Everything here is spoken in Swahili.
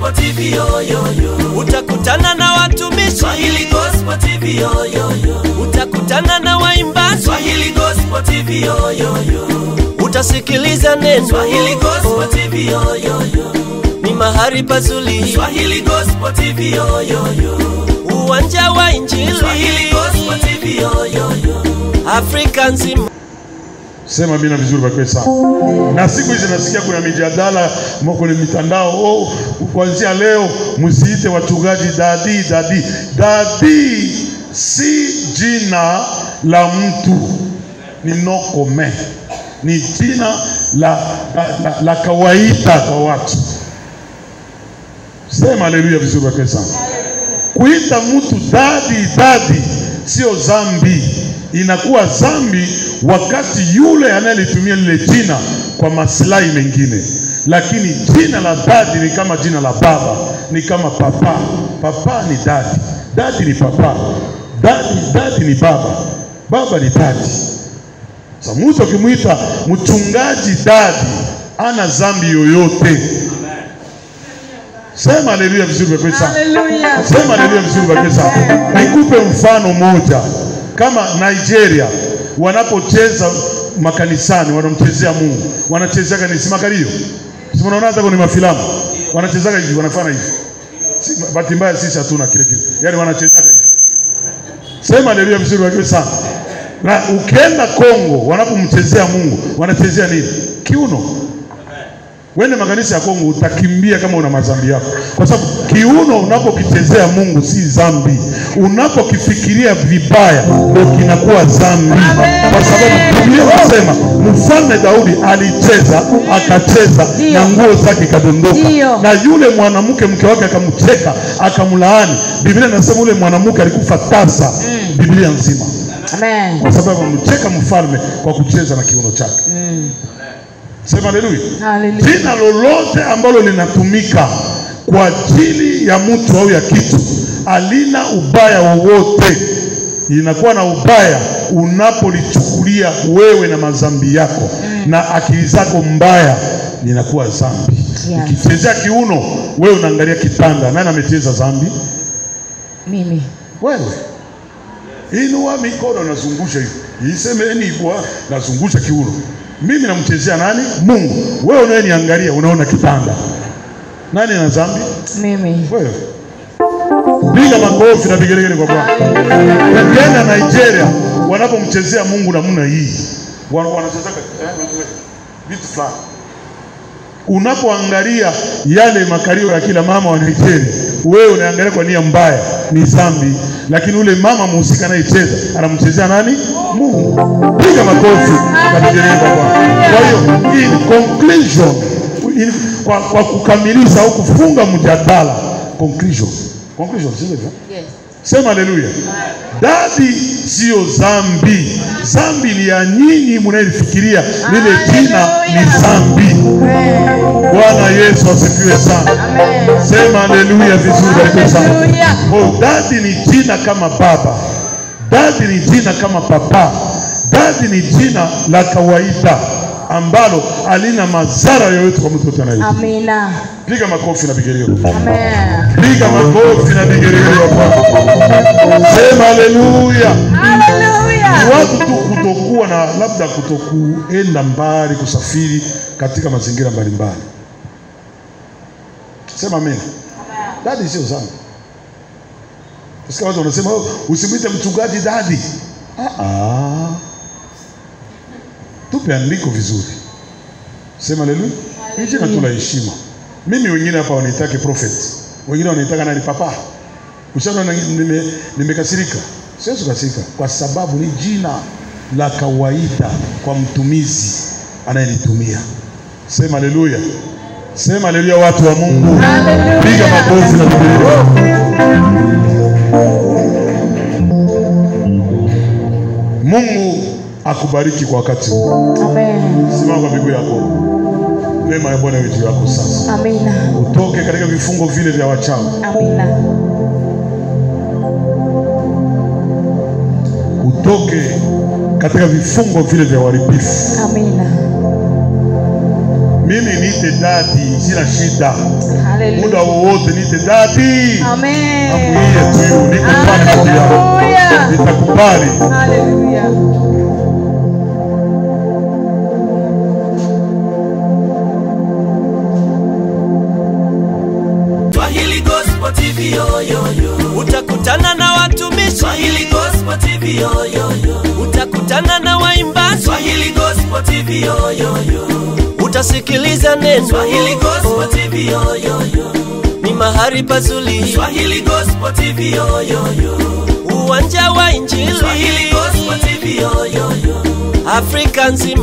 Gospel TV yo yo yo. utakutana na watumishi Swahili Gospel TV yo yo yo. utakutana na waimbaji Swahili Gospel TV yo yo yo. utasikiliza neno Swahili Gospel TV yo yo yo. ni mahali pazuri Swahili Gospel TV yo yo yo. uwanja wa injili Swahili Gospel TV yo yo yo. afrika nzima sema mina vizuri bakwe sana. Na siku hizi nasikia kuna mijadala moko ni mitandao oh, kuanzia leo msiite wachungaji dadi dadi. Dadi si jina la mtu ni no comment ni jina la, la, la, la kawaida kwa watu. Sema haleluya vizuri bakwe sana. Kuita mtu dadi dadi sio zambi inakuwa zambi wakati yule anayelitumia lile jina kwa maslahi mengine. Lakini jina la dadi ni kama jina la baba ni kama papa. Papa ni dadi. Dadi ni papa. Dadi dadi ni baba. Baba ni dadi. Sa mtu akimwita mchungaji dadi ana zambi yoyote. Sema haleluya vizuri kwa sana. Sema haleluya vizuri sana. Nikupe mfano moja kama Nigeria wanapocheza makanisani wanamchezea Mungu. Wanachezea kanisa makalio si mnaona hata kwenye mafilamu? Wanachezaga hivi wanafanya hivi. Si, bahati mbaya sisi hatuna kile kile yani wanachezaga hivi. Sema haleluya vizuri wajue sana. Na ukienda Kongo wanapomchezea Mungu wanachezea nini? Kiuno Wende makanisa ya Kongo utakimbia kama una mazambi yako, kwa sababu kiuno unapokichezea Mungu si zambi, unapokifikiria vibaya ndio kinakuwa zambi, kwa sababu Biblia inasema mfalme Daudi alicheza akacheza na nguo zake ikadondoka, na yule mwanamke mke wake akamcheka akamlaani. Biblia inasema yule mwanamke alikufa tasa, Biblia nzima, kwa sababu amcheka mfalme kwa kucheza na kiuno chake. Sema haleluya. Jina lolote ambalo linatumika kwa ajili ya mtu au ya kitu alina ubaya wowote, inakuwa na ubaya unapolichukulia wewe na madhambi yako mm. na akili zako mbaya, linakuwa dhambi Yes. Ukichezea kiuno, wewe unaangalia kitanda, nani amecheza dhambi? Mimi. Wewe inua mikono, nazungusha hivi, isemeni kwa nazungusha kiuno. Mimi namchezea nani? Mungu. Wewe unayeniangalia unaona kitanda, nani ana dhambi? Mimi. Wewe. Piga makofi na vigelegele kwa Bwana. Ukienda Nigeria wanapomchezea Mungu namna hii, wana- wanacheza eh, vitu fulani. Unapoangalia yale makalio ya kila mama wa Nigeria, wewe unaangalia kwa nia mbaya, ni dhambi. Lakini ule mama mhusika anayecheza anamchezea nani? Mungu. Piga makofi Bwana. Kwa hiyo in conclusion, in, kwa, kwa kukamilisha au kufunga mjadala conclusion. Conclusion, sio hivyo? Yes. Sema haleluya. Dadi sio zambi. Zambi ni ya nyinyi mnayefikiria lile jina ni zambi. Bwana Yesu asifiwe sana. Sema haleluya vizuri sana. Oh, dadi ni jina kama baba, dadi ni jina kama papa, dadi ni jina la kawaida ambalo alina madhara yoyote kwa mtu yote. Amina. Piga makofi na vigelegele. Amen. Piga makofi na vigelegele kwa Bwana. Sema haleluya. Haleluya. Watu tu kutokuwa na labda kutokuenda mbali kusafiri katika mazingira mbalimbali. Sema amen. Dadi sio zangu. Sikia watu wanasema "Oh, usimwite mchungaji dadi. Ah ah. Tupe andiko vizuri. Sema haleluya. Ni jina tu la heshima. Mimi wengine hapa wanitake prophet. Wengine wanitaka nani papa. Ushaona na- nime- nimekasirika. Siwezi kukasirika kwa sababu ni jina la kawaida kwa mtumizi anayenitumia. Sema haleluya. Sema haleluya watu wa Mungu. Piga makofi na. Mungu akubariki kwa wakati huu. Amen. Simama kwa miguu yako. Neema ya Bwana iwe juu yako sasa. Amina. Utoke katika vifungo vile vya wachawi. Amina. Utoke katika vifungo vile vya uharibifu. Amina. Mimi niite dadi, sina shida. Hallelujah. muda wowote niite dadi Amen. amwiye tu Hallelujah. nitakubali Hallelujah. Yo yo yo. utakutana na waimbaji Swahili Gospel TV yo yo yo. utasikiliza neno Swahili Gospel TV yo yo yo. ni mahali pazuri Swahili Gospel TV yo yo yo. uwanja wa injili Swahili Gospel TV yo yo yo. afrika nzima